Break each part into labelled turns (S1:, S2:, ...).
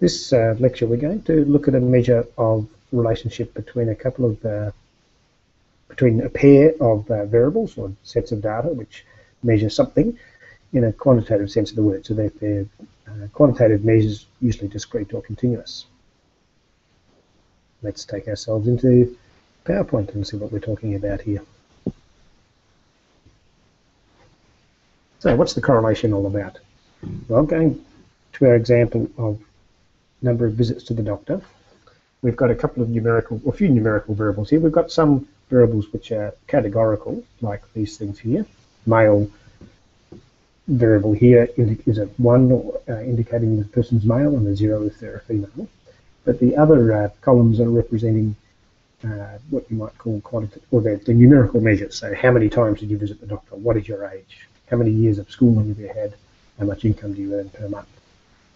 S1: This uh, lecture we're going to look at a measure of relationship between a couple of uh, between a pair of uh, variables or sets of data which measure something in a quantitative sense of the word. So they're, uh, quantitative measures, usually discrete or continuous. Let's take ourselves into PowerPoint and see what we're talking about here. So what's the correlation all about? Well, going to our example of number of visits to the doctor, we've got a couple of numerical, or a few numerical variables here. We've got some variables which are categorical, like these things here. Male variable here is a 1 uh, indicating the person's male and a 0 if they're a female. But the other uh, columns are representing uh, what you might call quantitative, or the, the numerical measures. So how many times did you visit the doctor? What is your age? How many years of schooling have you had? How much income do you earn per month?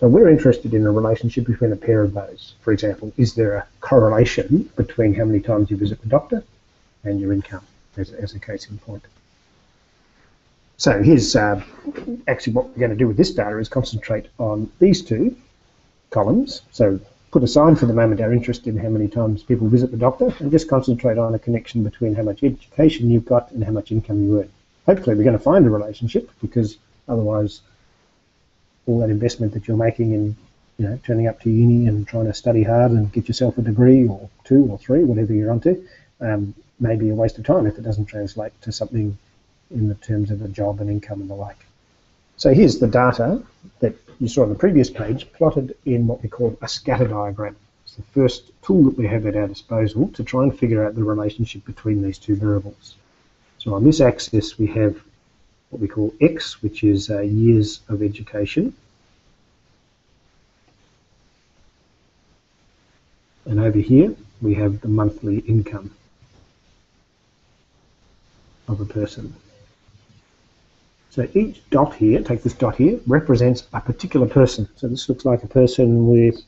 S1: So we're interested in a relationship between a pair of those. For example, is there a correlation between how many times you visit the doctor and your income, as, as a case in point? So here's uh, actually what we're going to do with this data is concentrate on these two columns. So put aside for the moment our interest in how many times people visit the doctor and just concentrate on a connection between how much education you've got and how much income you earn hopefully we're going to find a relationship because otherwise all that investment that you're making in you know turning up to uni and trying to study hard and get yourself a degree or two or three whatever you're onto um, may be a waste of time if it doesn't translate to something in the terms of a job and income and the like. So here's the data that you saw on the previous page plotted in what we call a scatter diagram. It's the first tool that we have at our disposal to try and figure out the relationship between these two variables. So on this axis we have what we call X, which is uh, years of education. And over here we have the monthly income of a person. So each dot here, take this dot here, represents a particular person. So this looks like a person with,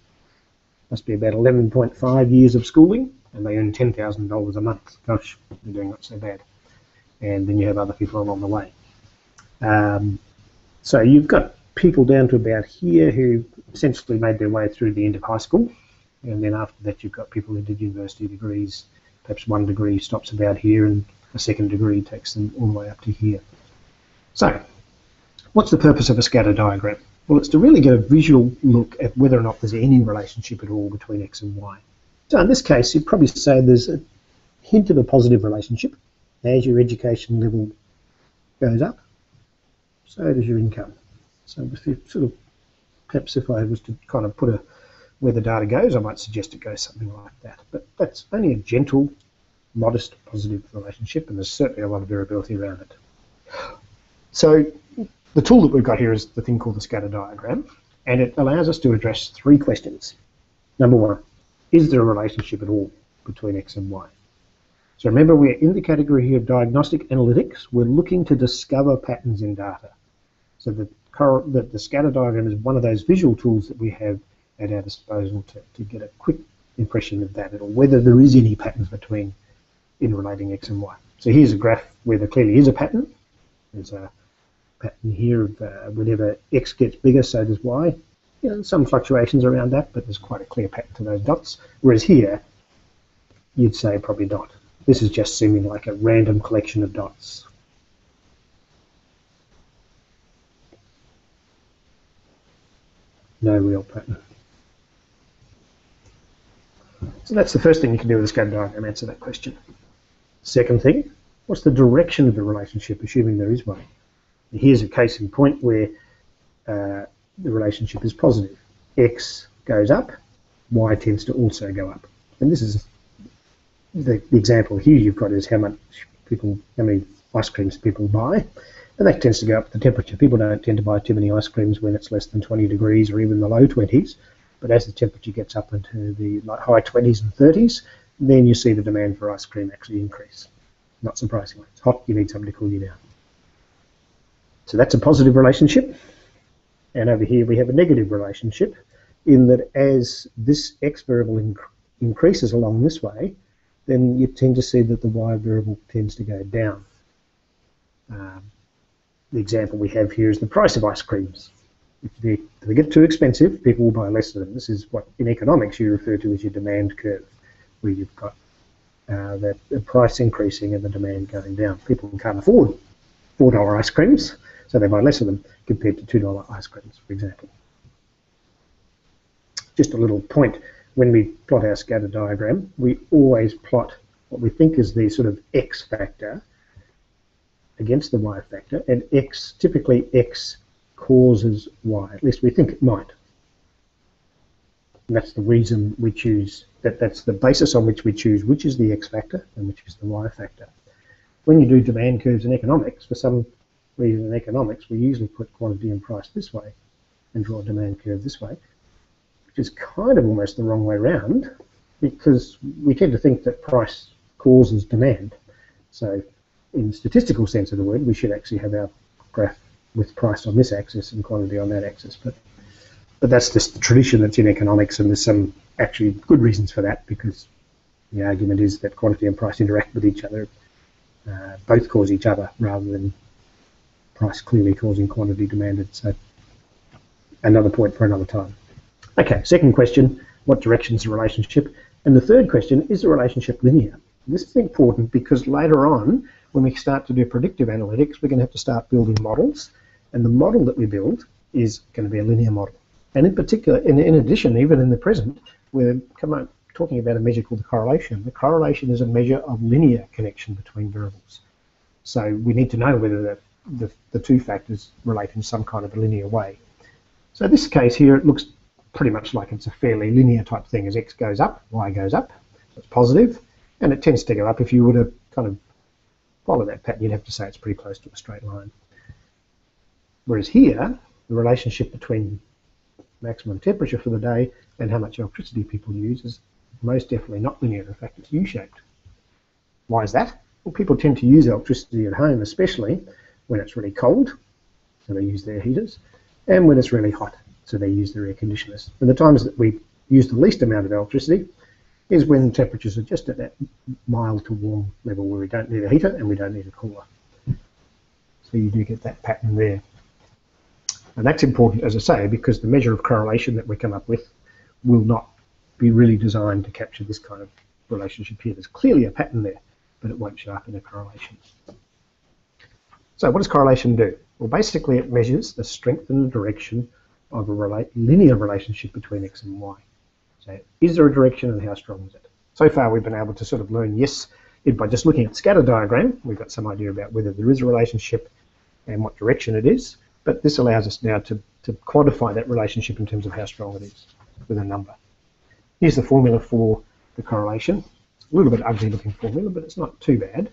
S1: must be about 11.5 years of schooling, and they earn $10,000 a month. Gosh, they're doing not so bad and then you have other people along the way. Um, so you've got people down to about here who essentially made their way through the end of high school, and then after that you've got people who did university degrees. Perhaps one degree stops about here, and a second degree takes them all the way up to here. So, what's the purpose of a scatter diagram? Well, it's to really get a visual look at whether or not there's any relationship at all between x and y. So in this case, you'd probably say there's a hint of a positive relationship as your education level goes up, so does your income. So if you sort of, perhaps if I was to kind of put a where the data goes, I might suggest it goes something like that. But that's only a gentle, modest, positive relationship, and there's certainly a lot of variability around it. So the tool that we've got here is the thing called the scatter diagram, and it allows us to address three questions. Number one, is there a relationship at all between X and Y? So remember, we're in the category here of diagnostic analytics. We're looking to discover patterns in data. So the, the, the scatter diagram is one of those visual tools that we have at our disposal to, to get a quick impression of that, or whether there is any patterns between in relating X and Y. So here's a graph where there clearly is a pattern. There's a pattern here of uh, whenever X gets bigger, so does Y. You know, some fluctuations around that, but there's quite a clear pattern to those dots. Whereas here, you'd say probably not. This is just seeming like a random collection of dots. No real pattern. So that's the first thing you can do with a scatter diagram, answer that question. Second thing, what's the direction of the relationship, assuming there is one? Here's a case in point where uh, the relationship is positive. X goes up, Y tends to also go up. And this is the, the example here you've got is how much people, how many ice creams people buy, and that tends to go up with the temperature. People don't tend to buy too many ice creams when it's less than 20 degrees or even the low 20s, but as the temperature gets up into the like, high 20s and 30s, then you see the demand for ice cream actually increase. Not surprisingly, it's hot, you need something to cool you down. So that's a positive relationship. And over here we have a negative relationship in that as this x variable inc increases along this way, then you tend to see that the y variable tends to go down. Um, the example we have here is the price of ice creams. If they, if they get too expensive, people will buy less of them. This is what in economics you refer to as your demand curve, where you've got uh, the, the price increasing and the demand going down. People can't afford $4 ice creams, so they buy less of them compared to $2 ice creams, for example. Just a little point, when we plot our scatter diagram, we always plot what we think is the sort of x factor against the y factor, and x, typically x causes y, at least we think it might. And that's the reason we choose, that, that's the basis on which we choose which is the x factor and which is the y factor. When you do demand curves in economics, for some reason in economics, we usually put quantity and price this way and draw a demand curve this way, which is kind of almost the wrong way around because we tend to think that price causes demand. So in the statistical sense of the word, we should actually have our graph with price on this axis and quantity on that axis. But but that's just the tradition that's in economics, and there's some actually good reasons for that because the argument is that quantity and price interact with each other, uh, both cause each other rather than price clearly causing quantity demanded. So another point for another time. Okay, second question, what direction is the relationship? And the third question, is the relationship linear? This is important because later on, when we start to do predictive analytics, we're going to have to start building models. And the model that we build is going to be a linear model. And in particular, in, in addition, even in the present, we're on, talking about a measure called the correlation. The correlation is a measure of linear connection between variables. So we need to know whether the, the, the two factors relate in some kind of a linear way. So this case here, it looks pretty much like it's a fairly linear type thing. As x goes up, y goes up. So it's positive, and it tends to go up. If you were to kind of follow that pattern, you'd have to say it's pretty close to a straight line. Whereas here, the relationship between maximum temperature for the day and how much electricity people use is most definitely not linear. In fact, it's U-shaped. Why is that? Well, people tend to use electricity at home, especially when it's really cold, so they use their heaters, and when it's really hot, so they use their air conditioners. And the times that we use the least amount of electricity is when temperatures are just at that mild to warm level where we don't need a heater and we don't need a cooler. So you do get that pattern there. And that's important, as I say, because the measure of correlation that we come up with will not be really designed to capture this kind of relationship here. There's clearly a pattern there, but it won't show up in a correlation. So what does correlation do? Well, basically it measures the strength and the direction of a rela linear relationship between x and y. So is there a direction and how strong is it? So far we've been able to sort of learn yes by just looking at scatter diagram. We've got some idea about whether there is a relationship and what direction it is. But this allows us now to, to quantify that relationship in terms of how strong it is with a number. Here's the formula for the correlation. It's a little bit ugly looking formula, but it's not too bad.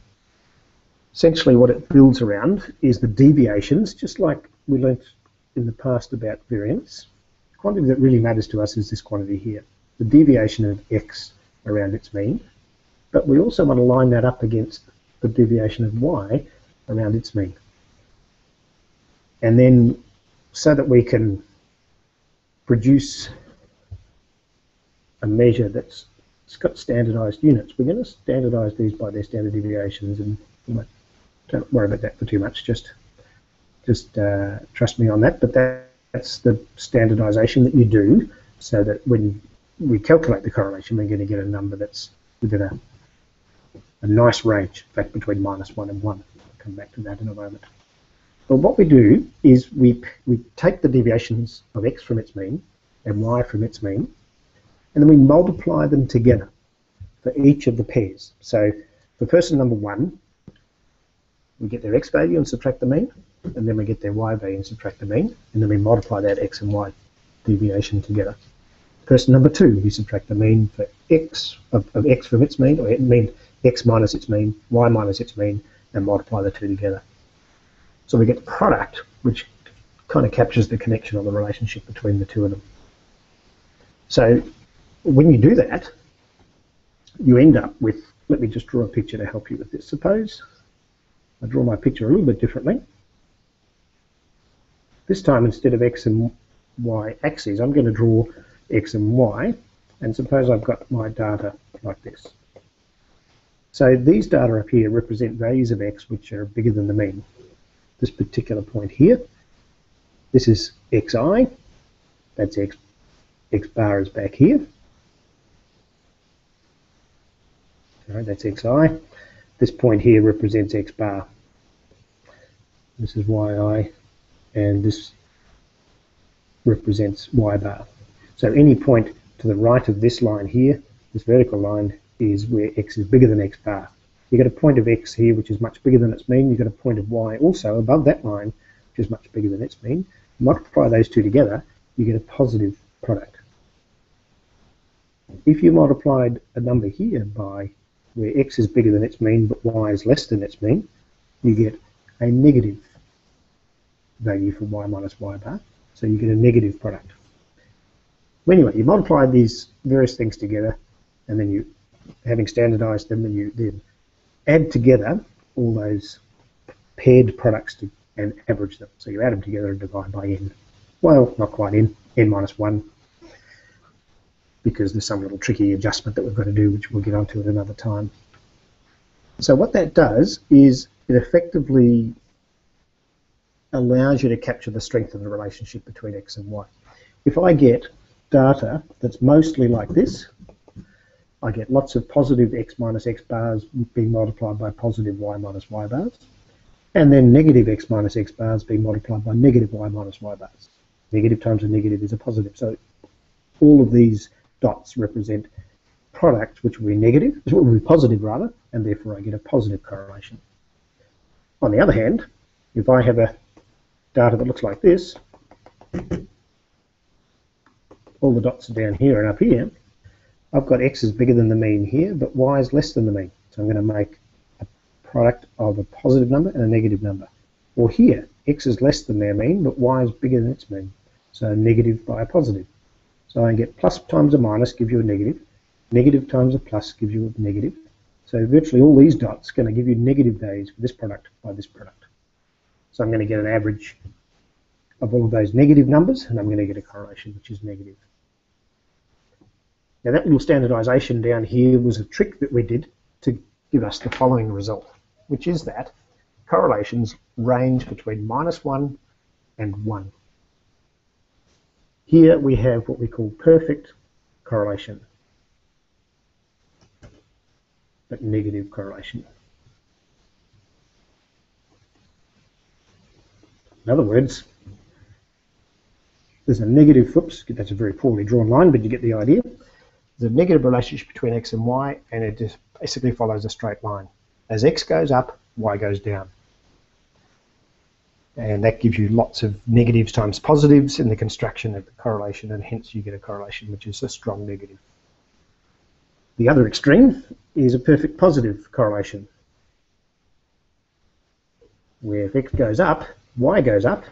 S1: Essentially what it builds around is the deviations, just like we learnt in the past about variance. The quantity that really matters to us is this quantity here the deviation of x around its mean, but we also want to line that up against the deviation of y around its mean. And then so that we can produce a measure that's got standardized units, we're going to standardize these by their standard deviations and don't worry about that for too much, just just uh, trust me on that, but that, that's the standardization that you do so that when we calculate the correlation, we're going to get a number that's within a, a nice range, in fact, between minus 1 and 1. I'll come back to that in a moment. But what we do is we, we take the deviations of x from its mean and y from its mean, and then we multiply them together for each of the pairs. So for person number 1, we get their x value and subtract the mean, and then we get their y value and subtract the mean, and then we multiply that x and y deviation together. Person number two, we subtract the mean for x of, of x from its mean, or it mean x minus its mean, y minus its mean, and multiply the two together. So we get the product, which kind of captures the connection or the relationship between the two of them. So when you do that, you end up with, let me just draw a picture to help you with this. Suppose I draw my picture a little bit differently. This time, instead of x and y axes, I'm going to draw x and y, and suppose I've got my data like this. So these data up here represent values of x which are bigger than the mean. This particular point here, this is xi. That's x, x bar is back here. That's xi. This point here represents x bar. This is yi, and this represents y bar. So any point to the right of this line here, this vertical line, is where x is bigger than x bar. You've got a point of x here which is much bigger than its mean. You've got a point of y also above that line which is much bigger than its mean. Multiply those two together, you get a positive product. If you multiplied a number here by where x is bigger than its mean but y is less than its mean, you get a negative value for y minus y bar. So you get a negative product. Anyway, you multiply these various things together, and then you, having standardized them, and you then add together all those paired products to, and average them. So you add them together and divide by n. Well, not quite n, n minus 1, because there's some little tricky adjustment that we've got to do, which we'll get onto at another time. So what that does is it effectively allows you to capture the strength of the relationship between x and y. If I get data that's mostly like this, I get lots of positive x minus x bars being multiplied by positive y minus y bars, and then negative x minus x bars being multiplied by negative y minus y bars. Negative times a negative is a positive, so all of these dots represent products which will be negative, which will be positive rather, and therefore I get a positive correlation. On the other hand, if I have a data that looks like this, all the dots are down here and up here, I've got x is bigger than the mean here, but y is less than the mean. So I'm going to make a product of a positive number and a negative number. Or here, x is less than their mean, but y is bigger than its mean. So negative by a positive. So I get plus times a minus gives you a negative. Negative times a plus gives you a negative. So virtually all these dots are going to give you negative values for this product by this product. So I'm going to get an average of all of those negative numbers, and I'm going to get a correlation which is negative. Now that little standardization down here was a trick that we did to give us the following result, which is that correlations range between minus 1 and 1. Here we have what we call perfect correlation, but negative correlation. In other words, there's a negative, whoops, that's a very poorly drawn line, but you get the idea. There's a negative relationship between x and y, and it just basically follows a straight line. As x goes up, y goes down. And that gives you lots of negatives times positives in the construction of the correlation, and hence you get a correlation which is a strong negative. The other extreme is a perfect positive correlation, where if x goes up, y goes up,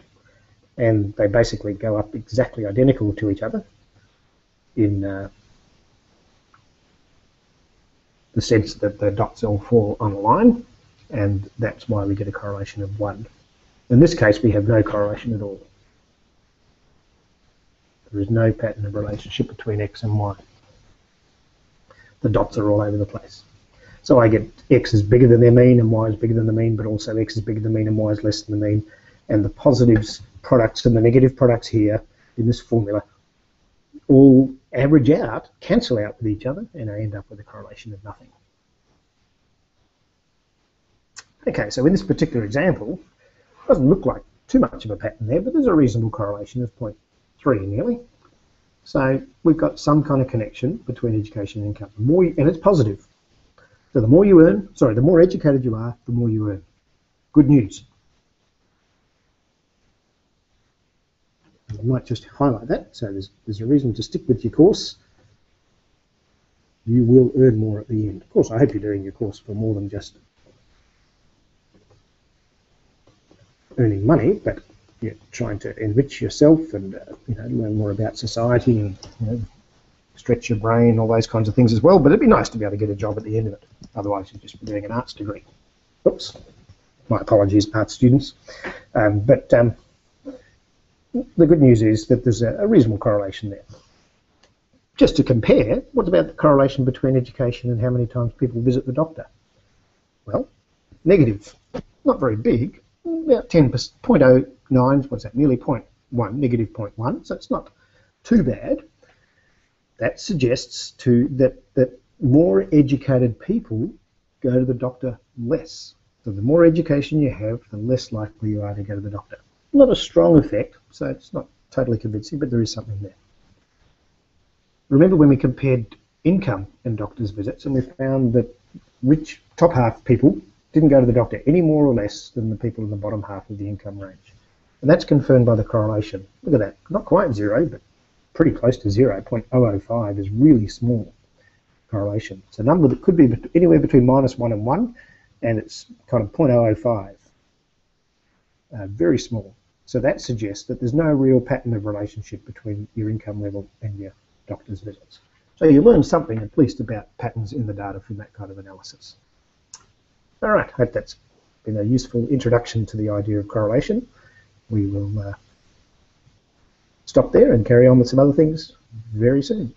S1: and they basically go up exactly identical to each other in uh, the sense that the dots all fall on a line, and that's why we get a correlation of 1. In this case, we have no correlation at all. There is no pattern of relationship between x and y. The dots are all over the place. So I get x is bigger than their mean and y is bigger than the mean, but also x is bigger than the mean and y is less than the mean. And the positives products and the negative products here in this formula all average out, cancel out with each other, and I end up with a correlation of nothing. Okay, so in this particular example, it doesn't look like too much of a pattern there, but there's a reasonable correlation of 0.3 nearly. So we've got some kind of connection between education and income. The more you, and it's positive. So the more you earn, sorry, the more educated you are, the more you earn. Good news. I might just highlight that. So there's, there's a reason to stick with your course. You will earn more at the end. Of course, I hope you're doing your course for more than just earning money, but you're trying to enrich yourself and uh, you know learn more about society and you know, stretch your brain, all those kinds of things as well. But it'd be nice to be able to get a job at the end of it. Otherwise, you're just doing an arts degree. Oops. My apologies, art students. Um, but um, the good news is that there's a, a reasonable correlation there. Just to compare, what about the correlation between education and how many times people visit the doctor? Well, negative. Not very big, about 10, 0.09, what's that, nearly point, 1, negative 0.1, so it's not too bad. That suggests to that that more educated people go to the doctor less. So the more education you have, the less likely you are to go to the doctor. Not a strong effect, so it's not totally convincing, but there is something there. Remember when we compared income and doctor's visits, and we found that rich top half people didn't go to the doctor any more or less than the people in the bottom half of the income range. And that's confirmed by the correlation. Look at that, not quite zero, but pretty close to zero. 0.005 is really small correlation. It's a number that could be anywhere between minus 1 and 1, and it's kind of 0.005. Uh, very small. So that suggests that there's no real pattern of relationship between your income level and your doctor's visits. So you learn something at least about patterns in the data from that kind of analysis. All right, I hope that's been a useful introduction to the idea of correlation. We will uh, stop there and carry on with some other things very soon.